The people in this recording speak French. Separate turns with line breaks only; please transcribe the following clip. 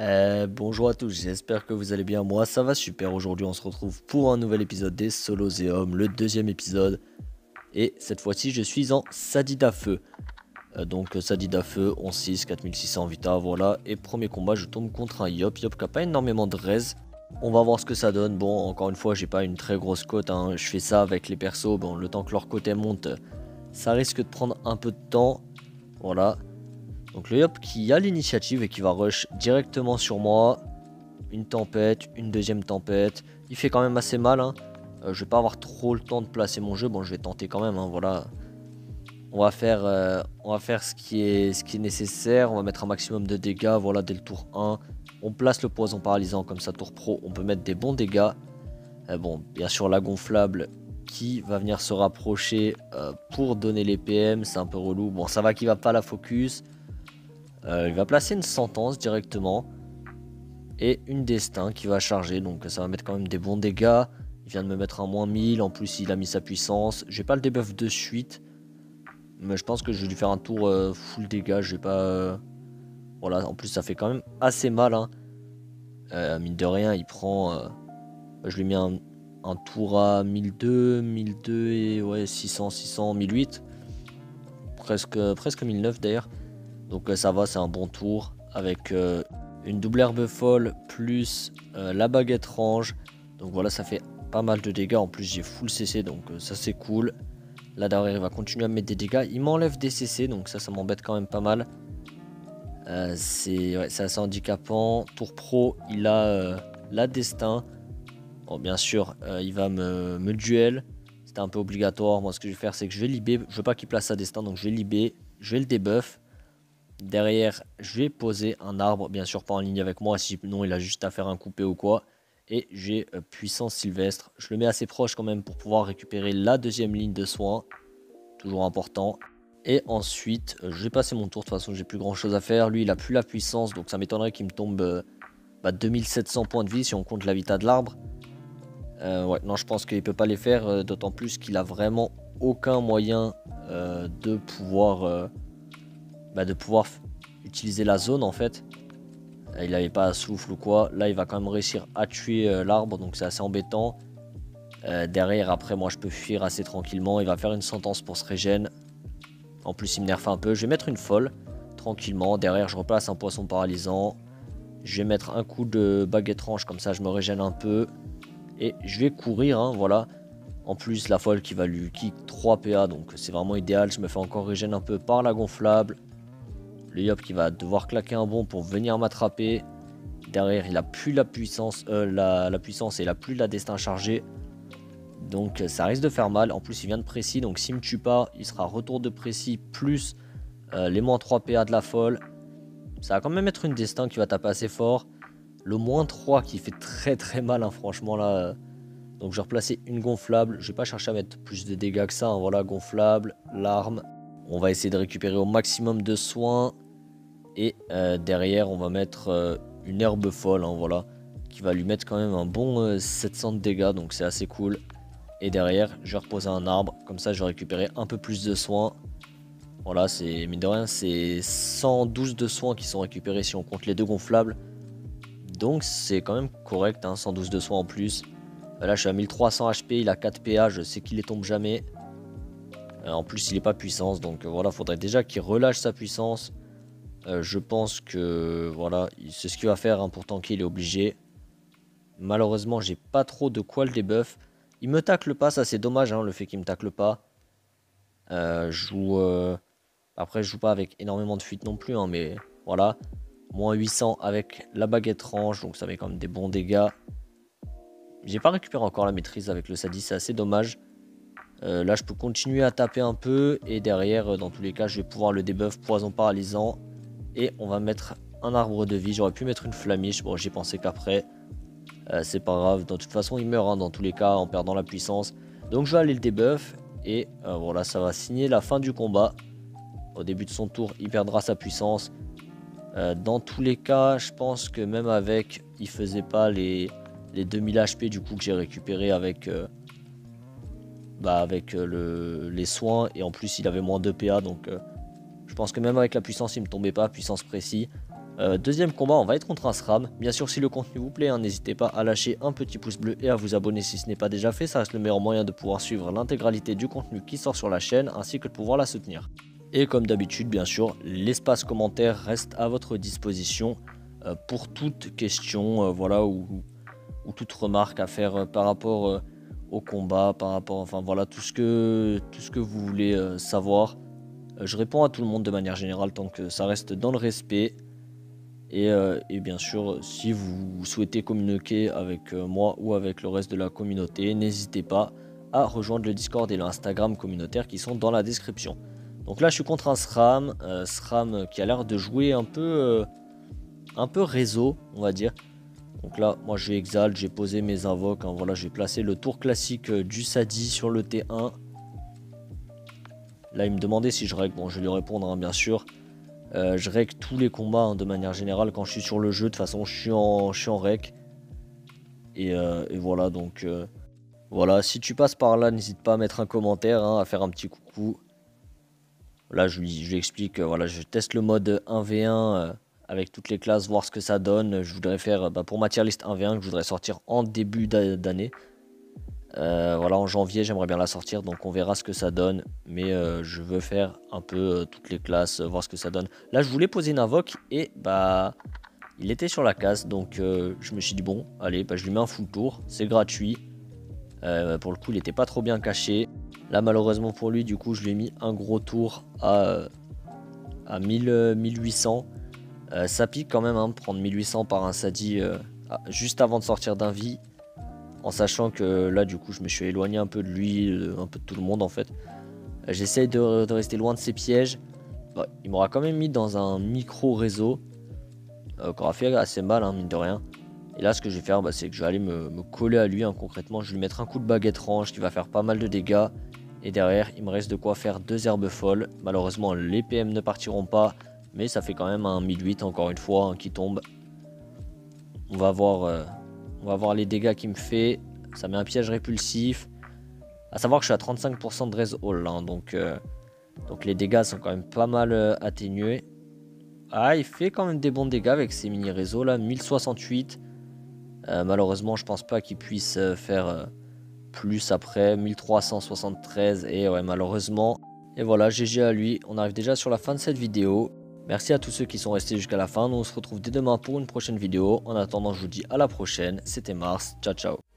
Euh, bonjour à tous, j'espère que vous allez bien. Moi, ça va super. Aujourd'hui, on se retrouve pour un nouvel épisode des Solos et Hommes, le deuxième épisode. Et cette fois-ci, je suis en Sadida Feu. Euh, donc, Sadida Feu, 11-6, 4600 Vita, voilà. Et premier combat, je tombe contre un Yop. Yop qui a pas énormément de res. On va voir ce que ça donne. Bon, encore une fois, j'ai pas une très grosse cote. Hein. Je fais ça avec les persos. Bon, le temps que leur côté monte, ça risque de prendre un peu de temps. Voilà. Donc le Yop qui a l'initiative et qui va rush directement sur moi. Une tempête, une deuxième tempête. Il fait quand même assez mal. Hein. Euh, je vais pas avoir trop le temps de placer mon jeu. Bon, je vais tenter quand même. Hein, voilà. On va faire, euh, on va faire ce, qui est, nécessaire. On va mettre un maximum de dégâts. Voilà, dès le tour 1. On place le poison paralysant comme ça, tour pro. On peut mettre des bons dégâts. Euh, bon, bien sûr, la gonflable qui va venir se rapprocher pour donner les PM. C'est un peu relou. Bon, ça va qu'il va pas la focus. Euh, il va placer une sentence directement. Et une destin qui va charger. Donc ça va mettre quand même des bons dégâts. Il vient de me mettre un moins 1000. En plus, il a mis sa puissance. Je vais pas le debuff de suite. Mais je pense que je vais lui faire un tour euh, full dégâts. Je vais pas. Euh, voilà, en plus, ça fait quand même assez mal. Hein. mine de rien, il prend. je lui mis un, un tour à 1002, 1002 et ouais, 600, 600, 1008. Presque, presque 1009 d'ailleurs. Donc euh, ça va, c'est un bon tour avec euh, une double herbe folle plus euh, la baguette range. Donc voilà, ça fait pas mal de dégâts. En plus, j'ai full CC, donc ça c'est cool. Là derrière, il va continuer à mettre des dégâts. Il m'enlève des CC, donc ça, ça m'embête quand même pas mal. c'est assez handicapant. Tour pro, il a la destin. Bon, bien sûr, il va me, me duel. C'était un peu obligatoire. Moi, ce que je vais faire, c'est que je vais libérer. Je veux pas qu'il place sa destin, donc je vais libérer. Je vais le debuff. Derrière, je vais poser un arbre, bien sûr pas en ligne avec moi, sinon il a juste à faire un coupé ou quoi. Et j'ai euh, puissance sylvestre. Je le mets assez proche quand même pour pouvoir récupérer la deuxième ligne de soins. Toujours important. Et ensuite, euh, je vais passer mon tour. De toute façon, j'ai plus grand chose à faire. Lui, il a plus la puissance, donc ça m'étonnerait qu'il me tombe 2700 euh, bah, points de vie si on compte la vita de l'arbre. ouais, non, je pense qu'il peut pas les faire, d'autant plus qu'il a vraiment aucun moyen de pouvoir bah, de pouvoir utiliser la zone en fait. Il n'avait pas souffle ou quoi. Là, il va quand même réussir à tuer euh, l'arbre, donc c'est assez embêtant. Euh, derrière, après, moi, je peux fuir assez tranquillement. Il va faire une sentence pour se régène. En plus, il me nerfe un peu. Je vais mettre une folle, tranquillement. Derrière, je replace un poisson paralysant. Je vais mettre un coup de baguette tranche, comme ça, je me régène un peu. Et je vais courir, hein, voilà. En plus, la folle qui va lui kick 3 PA, donc c'est vraiment idéal. Je me fais encore régène un peu par la gonflable. Le Yop qui va devoir claquer un bon pour venir m'attraper. Derrière, il a plus la puissance, euh, la, et il a plus la destin chargé. Donc ça risque de faire mal. En plus, il vient de précis. Donc s'il me tue pas, il sera retour de précis plus euh, les moins 3 PA de la folle. Ça va quand même être une destin qui va taper assez fort. Le moins 3 qui fait très très mal, hein, franchement là. Donc je vais replacer une gonflable. Je vais pas chercher à mettre plus de dégâts que ça. Hein. Voilà, gonflable, l'arme. On va essayer de récupérer au maximum de soins. Et euh, derrière, on va mettre euh, une herbe folle, hein, voilà, qui va lui mettre quand même un bon 700 euh, de dégâts, donc c'est assez cool. Et derrière, je vais reposer un arbre, comme ça je vais récupérer un peu plus de soins. Voilà, c'est mine de rien, c'est 112 de soins qui sont récupérés si on compte les deux gonflables. Donc c'est quand même correct, 112 hein, de soins en plus. Là je suis à 1300 HP, il a 4 PA, je sais qu'il les tombe jamais. en plus il est pas puissance, donc voilà, faudrait déjà qu'il relâche sa puissance. Euh, je pense que voilà, c'est ce qu'il va faire hein, pour tanker, il est obligé. Malheureusement, j'ai pas trop de quoi le debuff. Il me tacle pas, ça c'est dommage hein, le fait qu'il me tacle pas. Euh, je joue. Euh, après, je joue pas avec énormément de fuite non plus, hein, mais voilà. Moins 800 avec la baguette range, donc ça met quand même des bons dégâts. J'ai pas récupéré encore la maîtrise avec le Sadis, c'est assez dommage. là, je peux continuer à taper un peu. Et derrière, dans tous les cas, je vais pouvoir le debuff poison paralysant. Et on va mettre un arbre de vie. J'aurais pu mettre une flamiche. Bon, j'ai pensé qu'après, euh, c'est pas grave. De toute façon, il meurt hein, dans tous les cas en perdant la puissance. Donc je vais aller le debuff. Et euh, voilà, ça va signer la fin du combat. Au début de son tour, il perdra sa puissance. Euh, dans tous les cas, je pense que même avec, il faisait pas les, les 2000 HP du coup que j'ai récupéré avec, bah, avec les soins. Et en plus, il avait moins de PA. Donc je pense que même avec la puissance, il me tombait pas, puissance précis. Euh, deuxième combat, on va être contre un SRAM. Bien sûr, si le contenu vous plaît, hein, n'hésitez pas à lâcher un petit pouce bleu et à vous abonner si ce n'est pas déjà fait. Ça reste le meilleur moyen de pouvoir suivre l'intégralité du contenu qui sort sur la chaîne ainsi que de pouvoir la soutenir. Et comme d'habitude, bien sûr, l'espace commentaire reste à votre disposition euh, pour toute question, euh, voilà, ou, toute remarque à faire par rapport au combat, par rapport, enfin voilà, tout ce que, tout ce que vous voulez savoir. Je réponds à tout le monde de manière générale tant que ça reste dans le respect. Euh, et, bien sûr, si vous souhaitez communiquer avec euh, moi ou avec le reste de la communauté, n'hésitez pas à rejoindre le Discord et l'Instagram communautaire qui sont dans la description. Donc là, je suis contre un SRAM, euh, SRAM qui a l'air de jouer un peu, un peu réseau, on va dire. Donc là, moi je vais exalt, j'ai posé mes invoques. Hein, voilà, je vais placer le tour classique du Sadi sur le T1. Là, il me demandait si je règle. Bon, je vais lui répondre, hein, bien sûr. Euh, je règle tous les combats hein, de manière générale quand je suis sur le jeu. De toute façon, je suis en, rec. Et, euh, voilà, donc euh, voilà. Si tu passes par là, n'hésite pas à mettre un commentaire, hein, à faire un petit coucou. Là, je lui, explique. voilà, je teste le mode 1v1 avec toutes les classes, voir ce que ça donne. Je voudrais faire bah, pour ma tier list 1v1 que je voudrais sortir en début d'année. Euh, voilà, en janvier, j'aimerais bien la sortir, donc on verra ce que ça donne. Mais euh, je veux faire un peu euh, toutes les classes, voir ce que ça donne. Là, je voulais poser une invoque et bah, il était sur la case, donc je me suis dit bon, allez, bah, je lui mets un full tour, c'est gratuit. pour le coup, il était pas trop bien caché. Là, malheureusement pour lui, du coup, je lui ai mis un gros tour à, à 1800. ça pique quand même, hein, prendre 1800 par un Sadi juste avant de sortir d'un vie en sachant que là du coup je me suis éloigné un peu de lui, un peu de tout le monde en fait. J'essaye de, rester loin de ses pièges. Bah, il m'aura quand même mis dans un micro réseau euh, qui aura fait assez mal, hein, mine de rien. Et là, ce que je vais faire, bah, c'est que je vais aller me, coller à lui. Hein, concrètement, je vais lui mettre un coup de baguette range qui va faire pas mal de dégâts. Et derrière, il me reste de quoi faire deux herbes folles. Malheureusement, les PM ne partiront pas. Mais ça fait quand même un 1008 encore une fois hein, qui tombe. On va voir euh, on va voir les dégâts qu'il me fait. Ça met un piège répulsif. A savoir que je suis à 35% de raise all. Hein, donc, euh, donc les dégâts sont quand même pas mal euh, atténués. Ah, il fait quand même des bons dégâts avec ces mini réseaux là. 1068. Euh, malheureusement, je pense pas qu'il puisse faire plus après. 1373. Et ouais, malheureusement. Et voilà, GG à lui. On arrive déjà sur la fin de cette vidéo. Merci à tous ceux qui sont restés jusqu'à la fin. Nous on se retrouve dès demain pour une prochaine vidéo. En attendant, je vous dis à la prochaine. C'était Mars. Ciao, ciao.